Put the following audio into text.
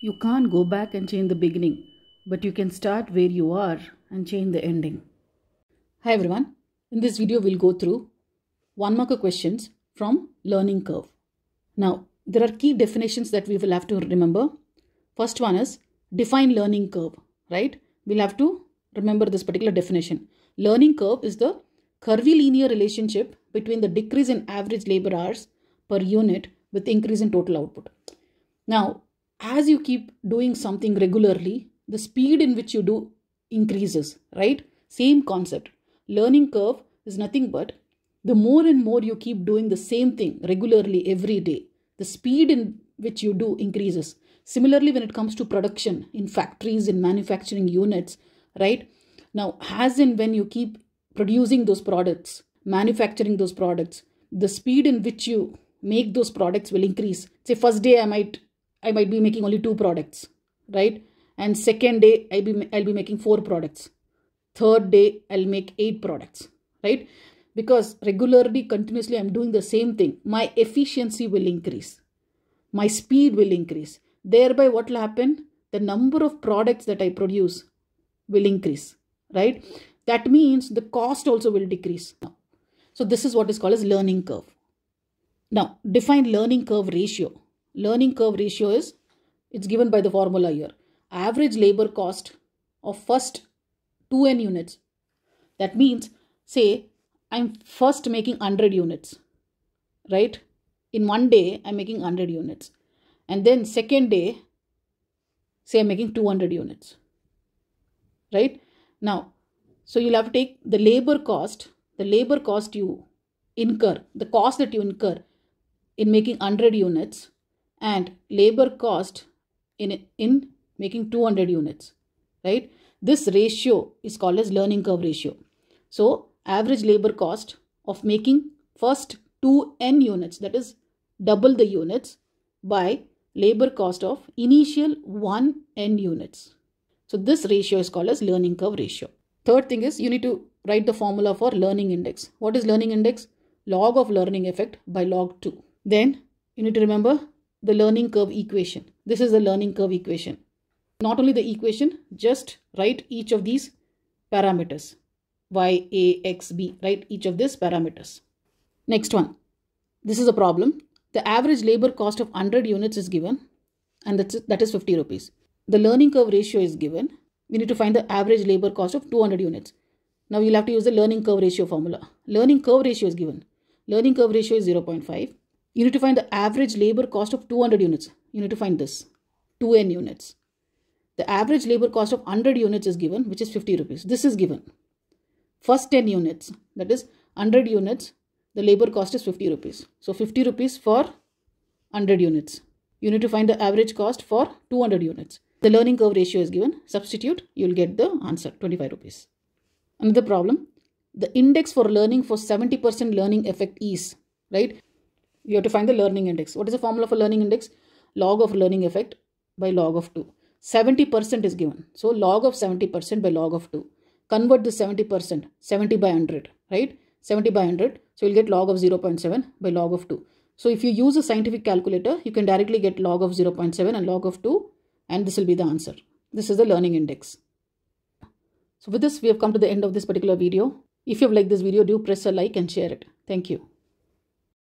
You can't go back and change the beginning, but you can start where you are and change the ending. Hi everyone. In this video, we'll go through one marker questions from learning curve. Now, there are key definitions that we will have to remember. First one is define learning curve, right? We'll have to remember this particular definition. Learning curve is the curvilinear relationship between the decrease in average labor hours per unit with increase in total output. Now, as you keep doing something regularly, the speed in which you do increases, right? Same concept. Learning curve is nothing but the more and more you keep doing the same thing regularly every day, the speed in which you do increases. Similarly, when it comes to production in factories, in manufacturing units, right? Now, as in when you keep producing those products, manufacturing those products, the speed in which you make those products will increase. Say, first day I might I might be making only two products, right? And second day I'll be I'll be making four products. Third day I'll make eight products, right? Because regularly, continuously, I'm doing the same thing. My efficiency will increase. My speed will increase. Thereby, what will happen? The number of products that I produce will increase, right? That means the cost also will decrease. So this is what is called as learning curve. Now, define learning curve ratio learning curve ratio is it's given by the formula here. Average labor cost of first 2n units. That means say i'm first making 100 units right? In one day i'm making 100 units. And then second day say i'm making 200 units right? Now so you'll have to take the labor cost the labor cost you incur the cost that you incur in making 100 units and labor cost in, in making 200 units, right? This ratio is called as learning curve ratio. So average labor cost of making first 2n units, that is double the units by labor cost of initial 1n units. So this ratio is called as learning curve ratio. Third thing is you need to write the formula for learning index. What is learning index? Log of learning effect by log 2. Then you need to remember the learning curve equation. This is the learning curve equation. Not only the equation, just write each of these parameters. Y, A, X, B, write each of these parameters. Next one. This is a problem. The average labor cost of 100 units is given and that's, that is 50 rupees. The learning curve ratio is given. We need to find the average labor cost of 200 units. Now you'll have to use the learning curve ratio formula. Learning curve ratio is given. Learning curve ratio is 0.5 you need to find the average labor cost of 200 units. You need to find this 2n units. The average labor cost of 100 units is given, which is 50 rupees. This is given. First 10 units, that is 100 units, the labor cost is 50 rupees. So 50 rupees for 100 units. You need to find the average cost for 200 units. The learning curve ratio is given. Substitute, you will get the answer 25 rupees. Another problem, the index for learning for 70% learning effect is, right? You have to find the learning index. What is the formula for learning index? Log of learning effect by log of 2. 70% is given. So log of 70% by log of 2. Convert the 70%, 70 by 100, right? 70 by 100. So you'll get log of 0.7 by log of 2. So if you use a scientific calculator, you can directly get log of 0.7 and log of 2 and this will be the answer. This is the learning index. So with this, we have come to the end of this particular video. If you have liked this video, do press a like and share it. Thank you.